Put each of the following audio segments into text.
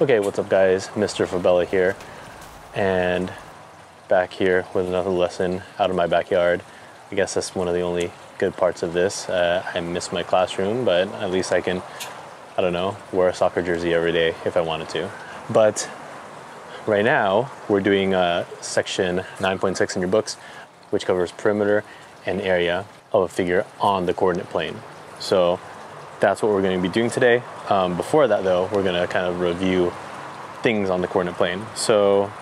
Okay, what's up guys? Mr. Fabella here, and back here with another lesson out of my backyard. I guess that's one of the only good parts of this. Uh, I miss my classroom, but at least I can, I don't know, wear a soccer jersey every day if I wanted to. But right now, we're doing uh, section 9.6 in your books, which covers perimeter and area of a figure on the coordinate plane. So that's what we're going to be doing today. Um, before that, though, we're going to kind of review things on the coordinate plane. So,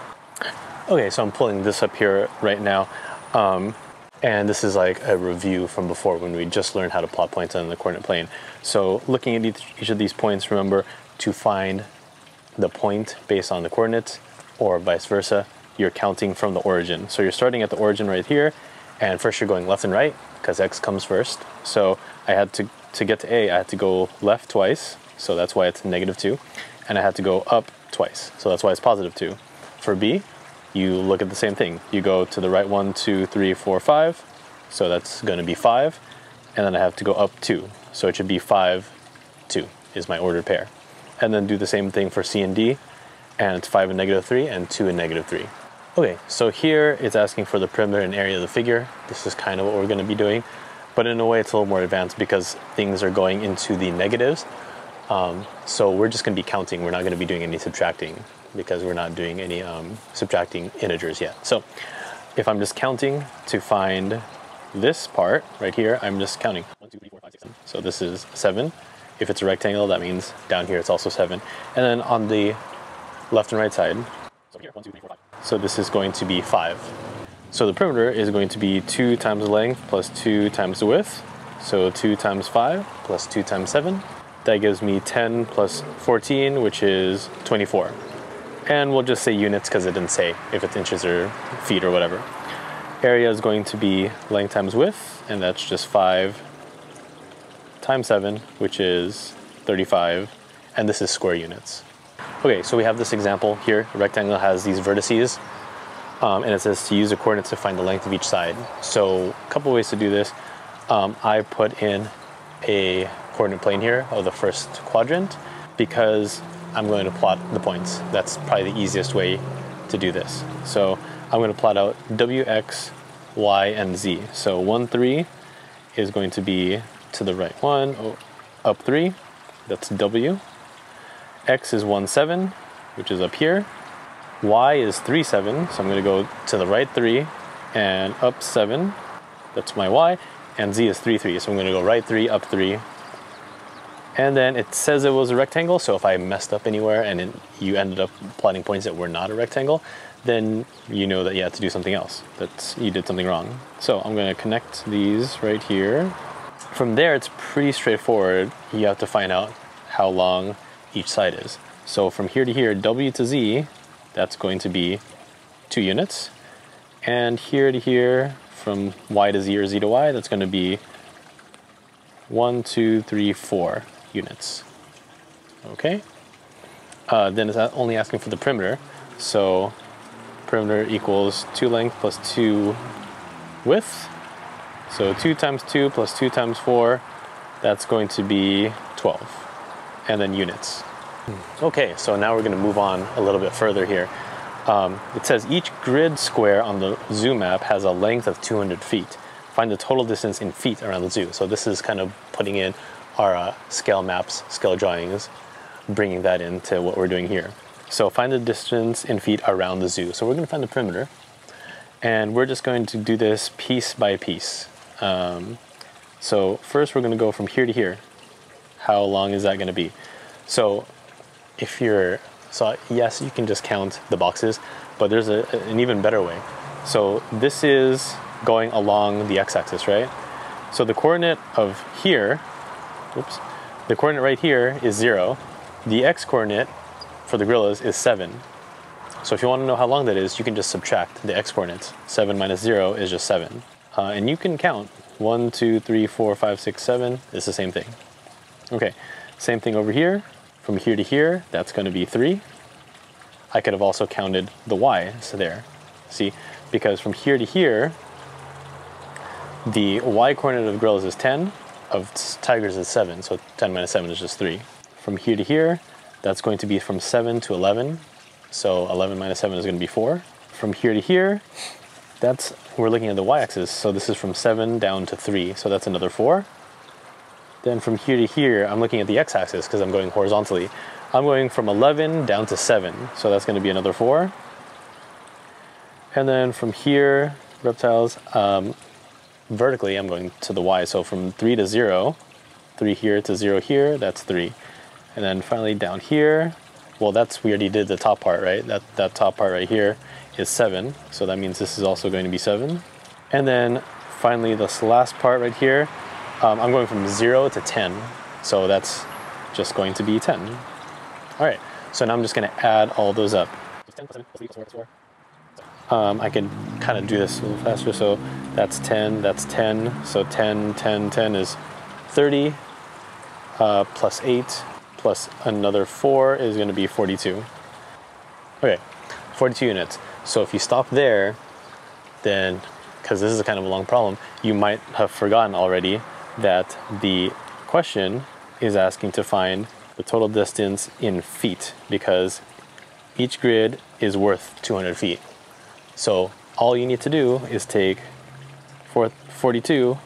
okay, so I'm pulling this up here right now. Um, and this is like a review from before when we just learned how to plot points on the coordinate plane. So looking at each, each of these points, remember to find the point based on the coordinates or vice versa, you're counting from the origin. So you're starting at the origin right here, and first you're going left and right because x comes first. So I had to, to get to a, I had to go left twice, so that's why it's negative 2, and I had to go up twice, so that's why it's positive 2. For b, you look at the same thing. You go to the right one, two, three, four, five, so that's going to be 5, and then I have to go up 2, so it should be 5, 2 is my ordered pair. And then do the same thing for c and d, and it's 5 and negative 3 and 2 and negative 3. Okay, so here it's asking for the perimeter and area of the figure. This is kind of what we're going to be doing, but in a way it's a little more advanced because things are going into the negatives. Um, so we're just going to be counting. We're not going to be doing any subtracting because we're not doing any um, subtracting integers yet. So if I'm just counting to find this part right here, I'm just counting. One, two, three, four, five, six, seven. So this is 7. If it's a rectangle, that means down here it's also 7. And then on the left and right side, so here, one, two, three, four, five. So this is going to be 5. So the perimeter is going to be 2 times the length plus 2 times the width. So 2 times 5 plus 2 times 7. That gives me 10 plus 14, which is 24. And we'll just say units because it didn't say if it's inches or feet or whatever. Area is going to be length times width, and that's just 5 times 7, which is 35. And this is square units. Okay, so we have this example here. A rectangle has these vertices, um, and it says to use the coordinates to find the length of each side. So a couple ways to do this. Um, I put in a coordinate plane here of the first quadrant because I'm going to plot the points. That's probably the easiest way to do this. So I'm going to plot out W, X, Y, and Z. So 1, 3 is going to be to the right 1, up 3, that's W x is 1, 7, which is up here. y is 3, 7, so I'm going to go to the right 3 and up 7. That's my y. And z is 3, 3, so I'm going to go right 3, up 3. And then it says it was a rectangle, so if I messed up anywhere and it, you ended up plotting points that were not a rectangle, then you know that you had to do something else, that you did something wrong. So I'm going to connect these right here. From there, it's pretty straightforward. You have to find out how long each side is. So from here to here, W to Z, that's going to be two units. And here to here, from Y to Z or Z to Y, that's going to be one, two, three, four units. Okay? Uh, then it's only asking for the perimeter. So perimeter equals 2 length plus 2 width. So 2 times 2 plus 2 times 4, that's going to be 12 and then units. Okay, so now we're going to move on a little bit further here. Um, it says each grid square on the zoo map has a length of 200 feet. Find the total distance in feet around the zoo. So this is kind of putting in our uh, scale maps, scale drawings, bringing that into what we're doing here. So find the distance in feet around the zoo. So we're going to find the perimeter, and we're just going to do this piece by piece. Um, so first we're going to go from here to here how long is that going to be? So if you're, so yes, you can just count the boxes, but there's a, an even better way. So this is going along the x-axis, right? So the coordinate of here, oops, the coordinate right here is zero. The x-coordinate for the gorillas is seven. So if you want to know how long that is, you can just subtract the x-coordinates. Seven minus zero is just seven. Uh, and you can count one, two, three, four, five, six, seven. It's the same thing. Okay, same thing over here. From here to here, that's going to be 3. I could have also counted the y's there. See, because from here to here, the y coordinate of gorillas is 10, of tigers is 7, so 10 minus 7 is just 3. From here to here, that's going to be from 7 to 11. So 11 minus 7 is going to be 4. From here to here, that's we're looking at the y-axis. So this is from 7 down to 3. So that's another 4. Then from here to here, I'm looking at the x-axis because I'm going horizontally. I'm going from 11 down to 7. So that's going to be another 4. And then from here, reptiles, um, vertically, I'm going to the y. So from 3 to 0, 3 here to 0 here, that's 3. And then finally down here, well, that's, we already did the top part, right? That, that top part right here is 7. So that means this is also going to be 7. And then finally, this last part right here, um, I'm going from 0 to 10. So that's just going to be 10. All right, so now I'm just going to add all those up. Um, I can kind of do this a little faster. So that's 10, that's 10. So 10, 10, 10 is 30 uh, plus 8 plus another 4 is going to be 42. Okay, 42 units. So if you stop there, then, because this is a kind of a long problem, you might have forgotten already that the question is asking to find the total distance in feet because each grid is worth 200 feet. So all you need to do is take 42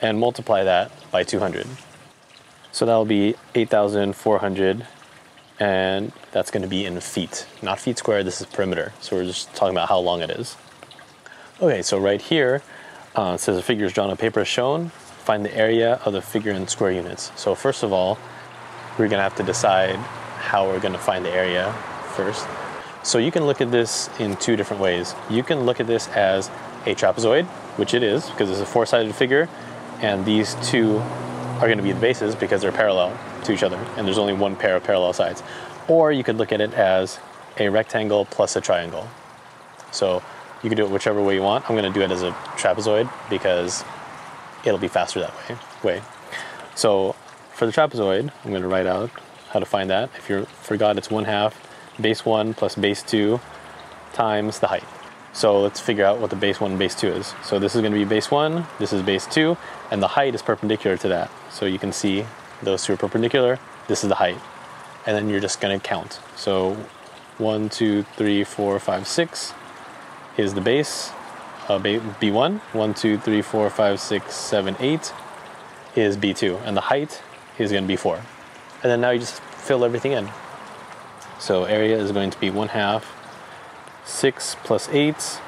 and multiply that by 200. So that'll be 8,400 and that's going to be in feet, not feet squared. This is perimeter. So we're just talking about how long it is. Okay, so right here uh, it says figure is drawn on paper shown. Find the area of the figure in square units. So first of all, we're going to have to decide how we're going to find the area first. So you can look at this in two different ways. You can look at this as a trapezoid, which it is because it's a four-sided figure, and these two are going to be the bases because they're parallel to each other, and there's only one pair of parallel sides. Or you could look at it as a rectangle plus a triangle. So you can do it whichever way you want. I'm going to do it as a trapezoid because it'll be faster that way. way. So for the trapezoid, I'm going to write out how to find that. If you forgot, it's one half base 1 plus base 2 times the height. So let's figure out what the base 1 and base 2 is. So this is going to be base 1, this is base 2, and the height is perpendicular to that. So you can see those two are perpendicular, this is the height. And then you're just going to count. So 1, 2, 3, 4, 5, 6 is the base, uh, B1. 1, 2, 3, 4, 5, 6, 7, 8 is B2. And the height is going to be 4. And then now you just fill everything in. So area is going to be 1 half 6 plus 8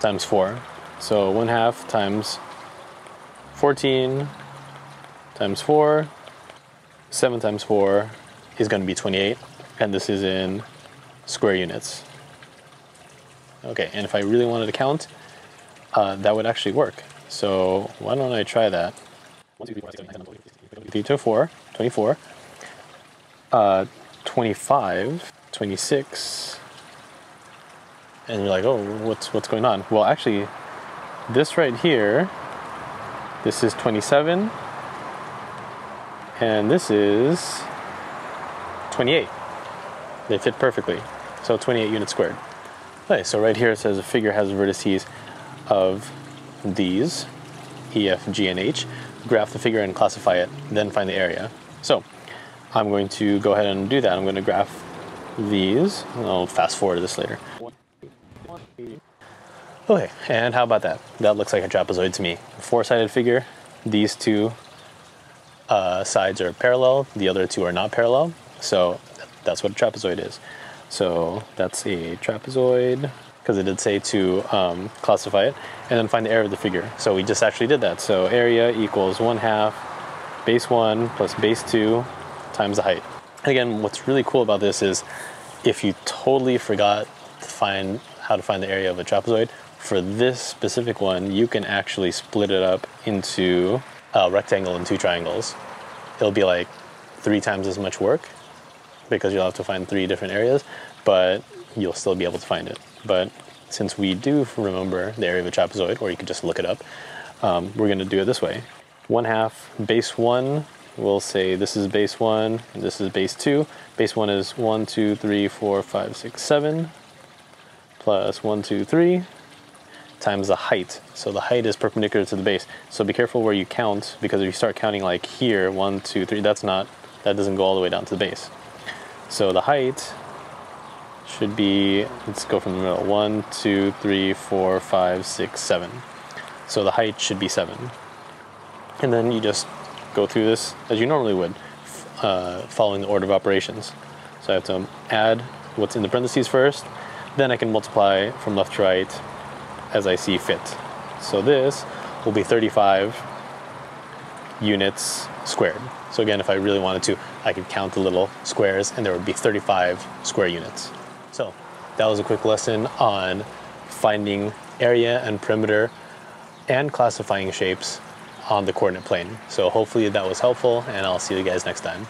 times 4. So 1 half times 14 times 4, 7 times 4 is going to be 28. And this is in square units. Okay, and if I really wanted to count, uh, that would actually work. So why don't I try that? 1, 2, 3, 4, 5, 6, 7, 8, 9, 10, 4, 24. Uh, 25, 26, and you're like, oh, what's what's going on? Well, actually, this right here, this is 27, and this is 28. They fit perfectly, so 28 units squared. Okay, so right here it says a figure has vertices of these, E, F, G, and H. Graph the figure and classify it, then find the area. So I'm going to go ahead and do that. I'm going to graph these. I'll fast forward to this later. Okay, and how about that? That looks like a trapezoid to me. Four-sided figure. These two uh, sides are parallel. The other two are not parallel. So that's what a trapezoid is. So that's a trapezoid because it did say to um, classify it and then find the area of the figure. So we just actually did that. So area equals one half base one plus base two times the height. And again, what's really cool about this is if you totally forgot to find how to find the area of a trapezoid, for this specific one, you can actually split it up into a rectangle and two triangles. It'll be like three times as much work because you'll have to find three different areas, but you'll still be able to find it. But since we do remember the area of a trapezoid, or you could just look it up, um, we're going to do it this way. One half base one we'll say this is base one, this is base two. Base one is one, two, three, four, five, six, seven, plus one, two, three, times the height. So the height is perpendicular to the base. So be careful where you count, because if you start counting like here, one, two, three, that's not, that doesn't go all the way down to the base. So the height should be, let's go from the middle, one, two, three, four, five, six, seven. So the height should be seven. And then you just go through this as you normally would, uh, following the order of operations. So I have to add what's in the parentheses first, then I can multiply from left to right as I see fit. So this will be 35 units squared. So again, if I really wanted to, I could count the little squares and there would be 35 square units. So that was a quick lesson on finding area and perimeter and classifying shapes on the coordinate plane. So hopefully that was helpful and I'll see you guys next time.